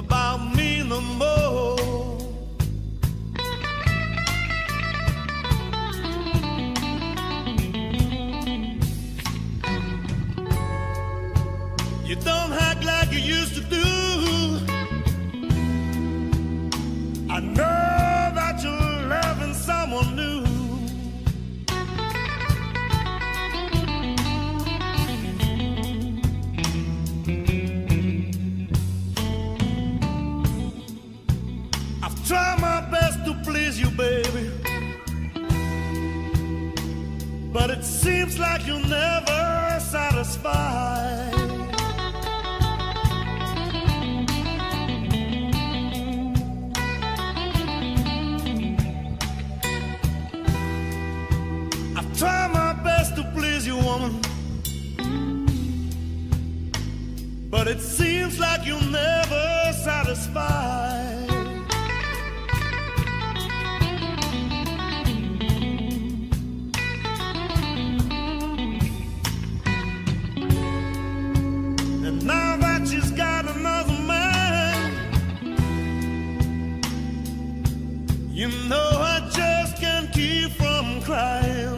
about me no more. You don't act like you used to do. But it seems like you're never satisfied. I've tried my best to please you, woman. But it seems like you're never satisfied. Keep from crying.